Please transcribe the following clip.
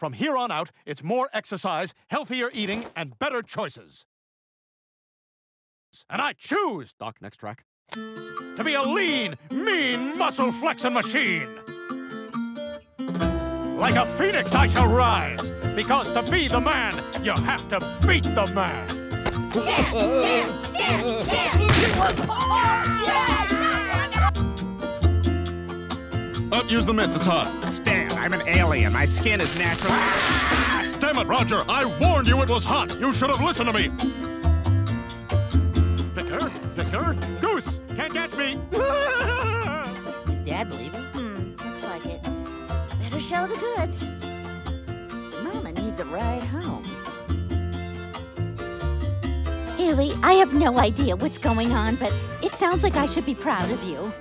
From here on out, it's more exercise, healthier eating, and better choices. And I choose, Doc, next track, to be a lean, mean, muscle flexing machine. Like a phoenix, I shall rise, because to be the man, you have to beat the man. Stand, stand, stand, stand. Oh, yeah. Up, use the mitts, it's hot. Stan, I'm an alien. My skin is natural. Damn it, Roger! I warned you it was hot! You should have listened to me! Picker, picker, goose! Can't catch me! Is Dad leaving? Hmm, looks like it. Better show the goods. Mama needs a ride home. Hayley, I have no idea what's going on, but it sounds like I should be proud of you.